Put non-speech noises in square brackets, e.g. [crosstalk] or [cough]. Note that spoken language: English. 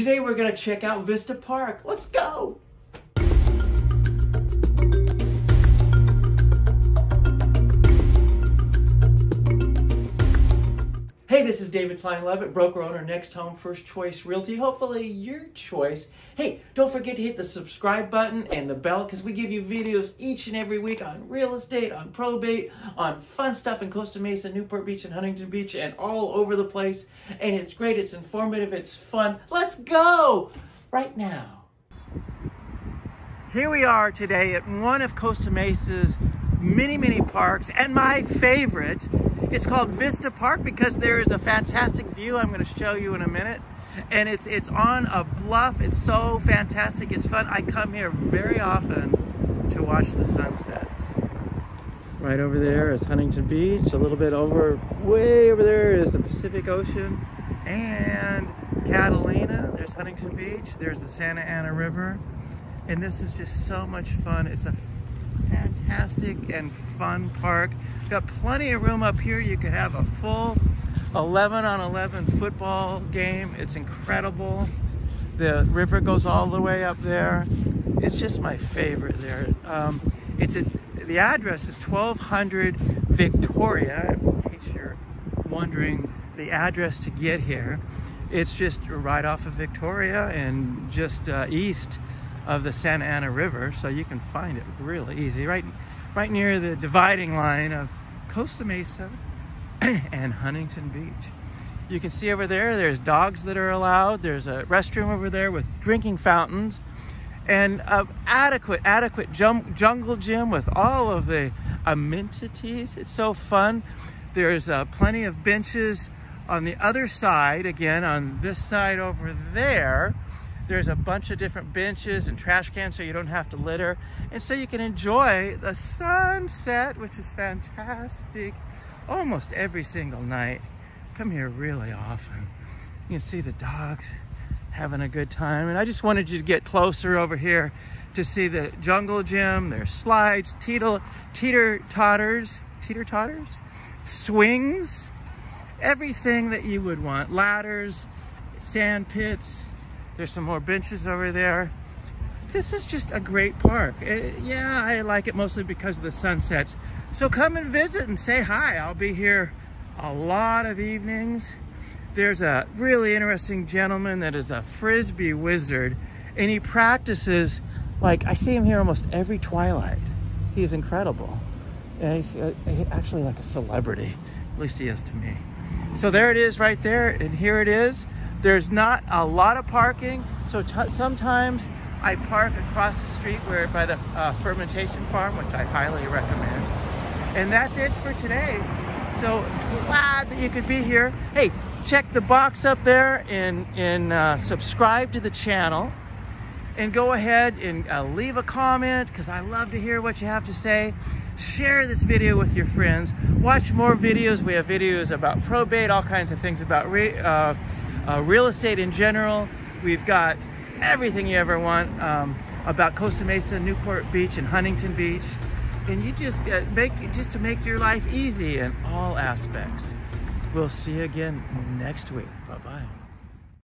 Today we're gonna check out Vista Park. Let's go. David Kline Levitt, broker owner, NextHome First Choice Realty. Hopefully, your choice. Hey, don't forget to hit the subscribe button and the bell because we give you videos each and every week on real estate, on probate, on fun stuff in Costa Mesa, Newport Beach, and Huntington Beach, and all over the place. And it's great, it's informative, it's fun. Let's go right now. Here we are today at one of Costa Mesa's many, many parks, and my favorite it's called Vista Park because there is a fantastic view I'm going to show you in a minute. And it's, it's on a bluff. It's so fantastic. It's fun. I come here very often to watch the sunsets. Right over there is Huntington Beach. A little bit over, way over there is the Pacific Ocean. And Catalina, there's Huntington Beach. There's the Santa Ana River. And this is just so much fun. It's a fantastic and fun park. Got plenty of room up here. You could have a full 11 on 11 football game. It's incredible. The river goes all the way up there. It's just my favorite there. Um, it's a, the address is 1200 Victoria, in case you're wondering the address to get here. It's just right off of Victoria and just uh, east of the Santa Ana River, so you can find it really easy. Right, right near the dividing line of Costa Mesa [clears throat] and Huntington Beach. You can see over there, there's dogs that are allowed. There's a restroom over there with drinking fountains and uh, adequate, adequate jungle gym with all of the amenities. It's so fun. There's uh, plenty of benches on the other side, again, on this side over there. There's a bunch of different benches and trash cans so you don't have to litter. And so you can enjoy the sunset, which is fantastic, almost every single night. Come here really often. You can see the dogs having a good time. And I just wanted you to get closer over here to see the jungle gym. There's slides, teeter, teeter totters, teeter totters, swings, everything that you would want. Ladders, sand pits, there's some more benches over there. This is just a great park. It, uh, yeah, I like it mostly because of the sunsets. So come and visit and say hi. I'll be here a lot of evenings. There's a really interesting gentleman that is a Frisbee wizard and he practices like, I see him here almost every twilight. He's incredible. Yeah, he's uh, actually like a celebrity, at least he is to me. So there it is right there, and here it is. There's not a lot of parking, so sometimes I park across the street where by the uh, fermentation farm, which I highly recommend. And that's it for today. So glad that you could be here. Hey, check the box up there and, and uh, subscribe to the channel. And go ahead and uh, leave a comment because I love to hear what you have to say. Share this video with your friends. Watch more videos. We have videos about probate, all kinds of things about uh, uh, real estate in general. We've got everything you ever want um, about Costa Mesa, Newport Beach, and Huntington Beach. And you just uh, make it just to make your life easy in all aspects. We'll see you again next week. Bye bye.